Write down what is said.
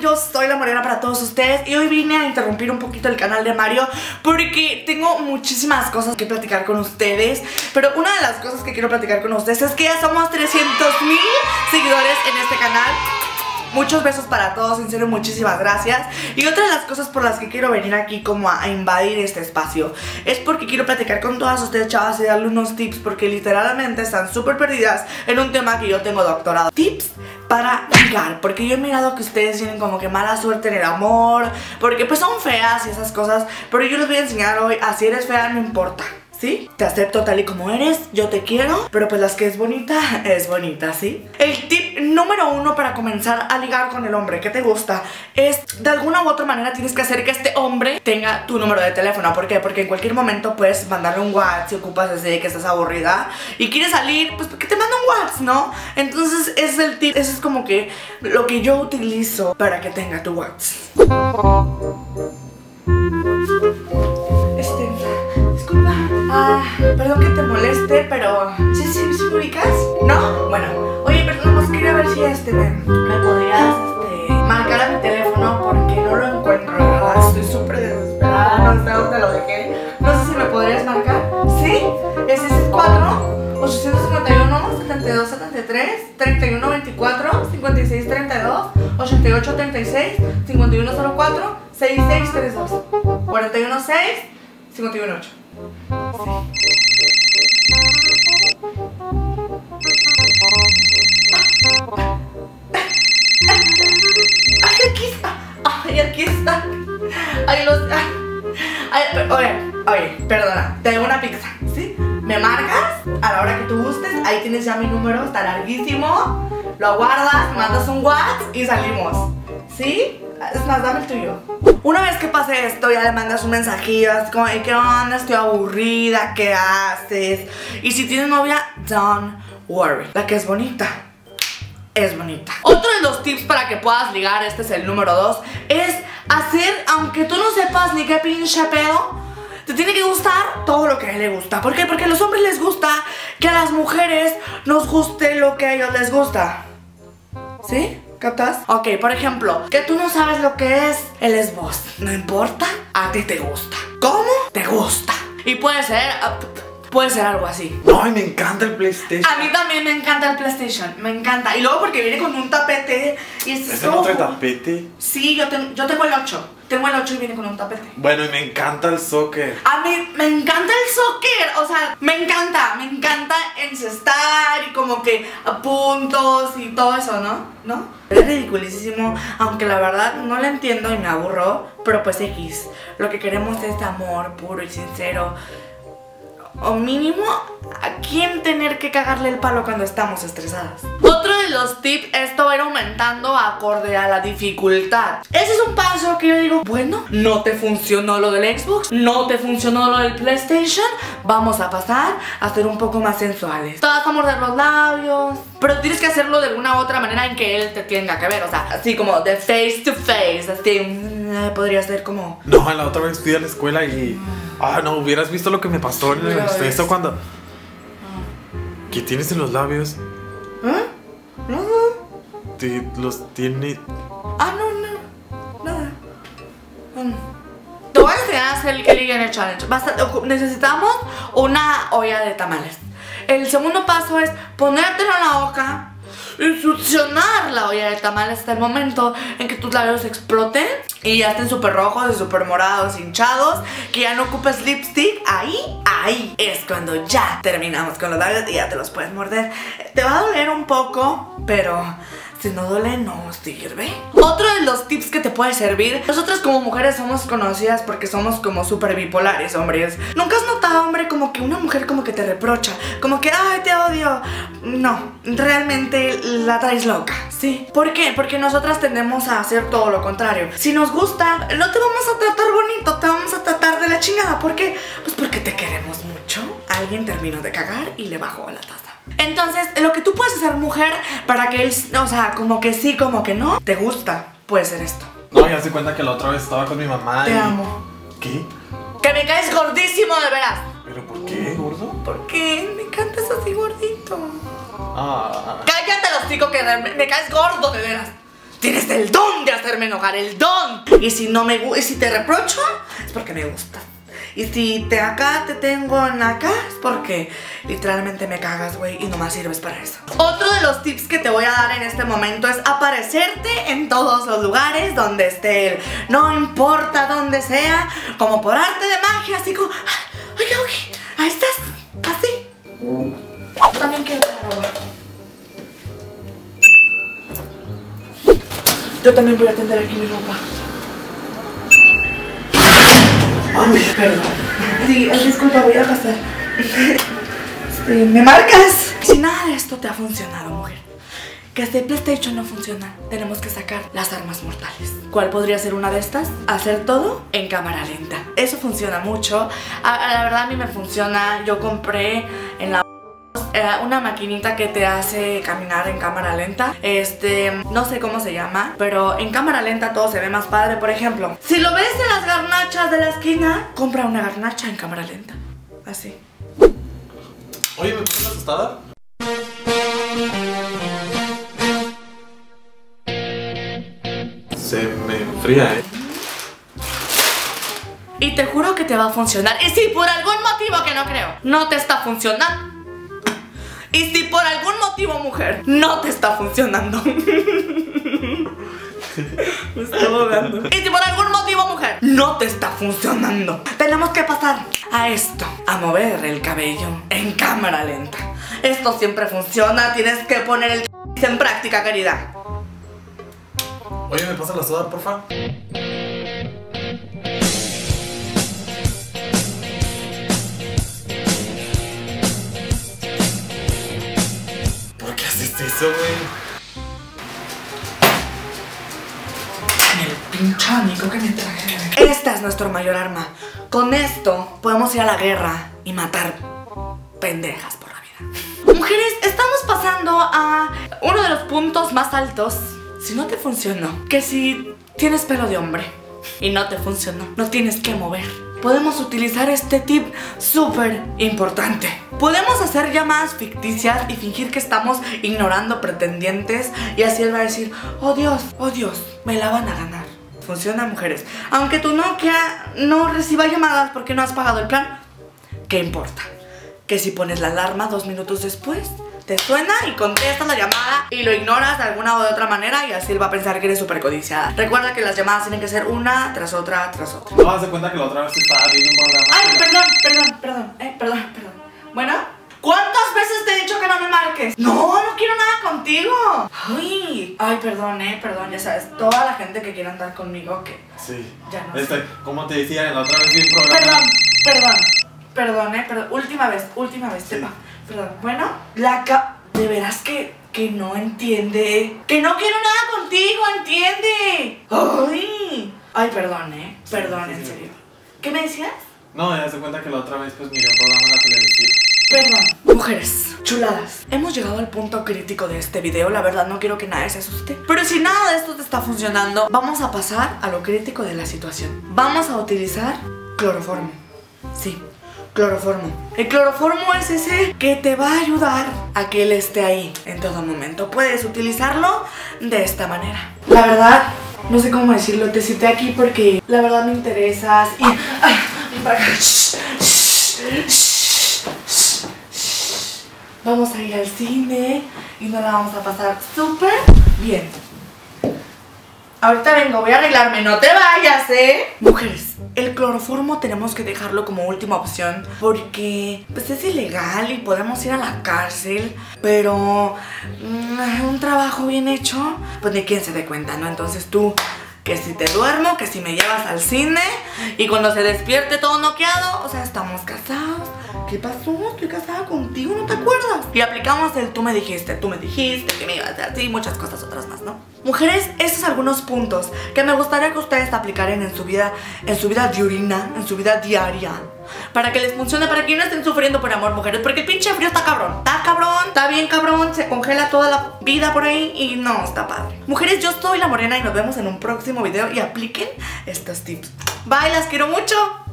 Yo soy la Morena para todos ustedes y hoy vine a interrumpir un poquito el canal de Mario porque tengo muchísimas cosas que platicar con ustedes pero una de las cosas que quiero platicar con ustedes es que ya somos 300 mil seguidores en este canal Muchos besos para todos, en serio muchísimas gracias. Y otra de las cosas por las que quiero venir aquí como a, invadir este espacio Es porque quiero platicar con todas ustedes chavas y darle unos tips Porque literalmente están súper perdidas en un tema que yo tengo doctorado. Tips para ligar Porque yo he mirado que ustedes tienen como que mala suerte en el amor Porque pues son feas y esas cosas Pero yo les voy a enseñar hoy a si eres fea no importa ¿sí? Te acepto tal y como eres, yo te quiero, pero pues las que es bonita, es bonita, ¿sí? El tip número uno para comenzar a ligar con el hombre que te gusta es, de alguna u otra manera tienes que hacer que este hombre tenga tu número de teléfono. ¿Por qué? Porque en cualquier momento puedes mandarle un WhatsApp si ocupas desde que estás aburrida y quieres salir, pues que te manda un WhatsApp, ¿no? Entonces ese es el tip, ese es como que lo que yo utilizo para que tenga tu WhatsApp. Ah, perdón que te moleste, pero... ¿Sí, sí, sí ubicas? ¿No? Bueno, oye, perdón, pues quería ver si este me, me podrías este, marcar a mi teléfono porque no lo encuentro, verdad, estoy súper desesperada, no sé dónde lo dejé. No sé si me podrías marcar. ¿Sí? Ese es el 4 851 72 73 31 24 56 32 88 36 51 04 66 32 41 6 51 8 Ay, aquí está. Ay, aquí está. Ay, los. Ay, oye, oye, perdona. Te hago una pizza, ¿sí? Me marcas a la hora que tú gustes. Ahí tienes ya mi número, está larguísimo. Lo guardas, mandas un WhatsApp y salimos. ¿Sí? Es más, dame el tuyo. Una vez que pase esto, ya le mandas un mensajillo, así como, ¿qué onda? Estoy aburrida, ¿qué haces? Y si tienes novia, don't worry. La que es bonita, es bonita. Otro de los tips para que puedas ligar, este es el número 2, es hacer, aunque tú no sepas ni qué pinche pedo, te tiene que gustar todo lo que a él le gusta. ¿Por qué? Porque a los hombres les gusta que a las mujeres nos guste lo que a ellos les gusta. ¿Sí? ¿Captas? Ok, por ejemplo, que tú no sabes lo que es el esboz. No importa, a ti te gusta. ¿Cómo? Te gusta. Y puede ser... Puede ser algo así. Ay, me encanta el PlayStation. A mí también me encanta el PlayStation, me encanta. Y luego porque viene con un tapete y es ¿Es otro tapete? Sí, yo, ten- yo tengo el 8. Tengo el 8 y viene con un tapete. Bueno, y me encanta el soccer. A mí me encanta el soccer, o sea, me encanta, me encanta encestar y como que a puntos y todo eso, ¿no? ¿No? Es ridiculísimo, aunque la verdad no lo entiendo y me aburro, pero pues X. Lo que queremos es amor puro y sincero. O mínimo, ¿a quién tener que cagarle el palo cuando estamos estresadas? Otro de los tips es ir aumentando acorde a la dificultad. Ese es un paso que yo digo, bueno, no te funcionó lo del Xbox, no te funcionó lo del PlayStation, vamos a pasar a ser un poco más sensuales. Todas a morder los labios, pero tienes que hacerlo de alguna u otra manera en que él te tenga que ver, o sea, así como de face to face, así, mm, podría ser como... No, la otra vez fui a la escuela y. Ah, no, hubieras visto lo que me pasó en el Mira, ves. eso cuando. ¿Qué tienes en los labios? ¿Eh? No, no. Te los tiene. Ah, no, no. Nada. Mm. Te voy a enseñar a hacer el en el challenge. Necesitamos una olla de tamales. El segundo paso es ponértelo en la boca y succionar la olla de tamales hasta el momento en que tus labios exploten y ya estén súper rojos y súper morados, hinchados, que ya no ocupes lipstick. Ahí, ahí es cuando ya terminamos con los labios y ya te los puedes morder. Te va a doler un poco, pero si no duele, no sirve. Otro de los tips que te puede servir, nosotras como mujeres somos conocidas porque somos como súper bipolares, hombres. ¿Nunca has notado, hombre, como que una mujer como que te reprocha? Como que, ay, te odio. No, realmente la traes loca, ¿sí? ¿Por qué? Porque nosotras tendemos a hacer todo lo contrario. Si nos gusta, no te vamos a tratar bonito, te vamos a tratar de la chingada. ¿Por qué? Pues porque te. Alguien terminó de cagar y le bajó la taza. Entonces, lo que tú puedes hacer, mujer, para que él, o sea, como que sí, como que no, te gusta, puede ser esto. No, ya se cuenta que la otra vez estaba con mi mamá Te y. amo. ¿Qué? Que me caes gordísimo, de veras. ¿Pero por qué, gordo? Porque me encantas así gordito. Ah. Cállate los hocico que me, caes gordo, de veras. Tienes el don de hacerme enojar, el don. Y si no me y si te reprocho, es porque me gusta. Y si te acá te tengo en acá, es porque literalmente me cagas, güey, y nomás sirves para eso. Otro de los tips que te voy a dar en este momento es aparecerte en todos los lugares donde esté él. No importa dónde sea, como por arte de magia, así como, "Ah, oye, oye, ahí estás, así. También quiero. Yo también voy a atender aquí mi ropa. Ay, perdón. Sí, ay, disculpa, voy a pasar. Sí, ¿Me marcas? Si nada de esto te ha funcionado, mujer, que este PlayStation no funciona, tenemos que sacar las armas mortales. ¿Cuál podría ser una de estas? Hacer todo en cámara lenta. Eso funciona mucho. La verdad a mí me funciona. Yo compré en la era una maquinita que te hace caminar en cámara lenta. Este, no sé cómo se llama, pero en cámara lenta todo se ve más padre. Por ejemplo, si lo ves en las garnachas de la esquina, compra una garnacha en cámara lenta. Así. Oye, ¿me la tostada? Se me enfría, eh. Y te juro que te va a funcionar. Y si por algún motivo que no creo, no te está funcionando. Y si por algún motivo, mujer, no te está funcionando. Me estoy ahogando. Y si por algún motivo, mujer, no te está funcionando. Tenemos que pasar a esto, a mover el cabello en cámara lenta. Esto siempre funciona, tienes que poner el en práctica, querida. Oye, ¿me pasas la soda, porfa? Güey? El pinche amigo que me traje. Esta es nuestro mayor arma. Con esto podemos ir a la guerra y matar pendejas por la vida. Mujeres, estamos pasando a uno de los puntos más altos. Si no te funcionó, que si tienes pelo de hombre y no te funcionó, no tienes que mover. Podemos utilizar este tip súper importante. Podemos hacer llamadas ficticias y fingir que estamos ignorando pretendientes y así él va a decir, oh Dios, oh Dios, me la van a ganar. Funciona, mujeres. Aunque tu Nokia no reciba llamadas porque no has pagado el plan, ¿qué importa? Que si pones la alarma dos minutos después, te suena y contestas la llamada y lo ignoras de alguna o de otra manera y así él va a pensar que eres súper codiciada. Recuerda que las llamadas tienen que ser una tras otra tras otra. No vas de cuenta que la otra vez estaba viendo un programa. Ay, perdón, perdón, perdón, eh, perdón, perdón. Bueno, ¿cuántas veces te he dicho que no me marques? No, no quiero nada contigo. Ay, ay, perdón, eh, perdón, ya sabes, toda la gente que quiere andar conmigo que... Sí. Ya no Este, como te decía, la otra vez vi un programa. Perdón, perdón, perdón, eh, perdón, última vez, última vez, sepa. Perdón, bueno, la ca... De veras que, que no entiende. Que no quiero nada contigo, entiende. Ay, ay, perdón, eh, perdón, en serio. ¿Qué me decías? No, ya se cuenta que la otra vez pues miré un programa en la televisión. Perdón, mujeres, chuladas. Hemos llegado al punto crítico de este video. La verdad, no quiero que nadie se asuste. Pero si nada de esto te está funcionando, vamos a pasar a lo crítico de la situación. Vamos a utilizar cloroformo. Sí, cloroformo. El cloroformo es ese que te va a ayudar a que él esté ahí en todo momento. Puedes utilizarlo de esta manera. La verdad, no sé cómo decirlo. Te cité aquí porque la verdad me interesas. Y. Ay, para acá. Shh, shh. Vamos a ir al cine y nos la vamos a pasar súper bien. Ahorita vengo, voy a arreglarme, no te vayas, ¿eh? Mujeres, el cloroformo tenemos que dejarlo como última opción porque pues es ilegal y podemos ir a la cárcel, pero mm, un trabajo bien hecho, pues ni quien se dé cuenta, ¿no? Entonces tú, que si te duermo, que si me llevas al cine y cuando se despierte todo noqueado, o sea, estamos casados. ¿Qué pasó? Estoy casada contigo, ¿no te acuerdas? Y aplicamos el tú me dijiste, tú me dijiste que me ibas a hacer así y muchas cosas otras más, ¿no? Mujeres, esos son algunos puntos que me gustaría que ustedes aplicaran en su vida, en su vida diurina, en su vida diaria. Para que les funcione, para que no estén sufriendo por amor, mujeres. Porque el pinche frío está cabrón. Está cabrón, está bien cabrón, se congela toda la vida por ahí y no, está padre. Mujeres, yo soy la morena y nos vemos en un próximo video y apliquen estos tips. Bye, las quiero mucho.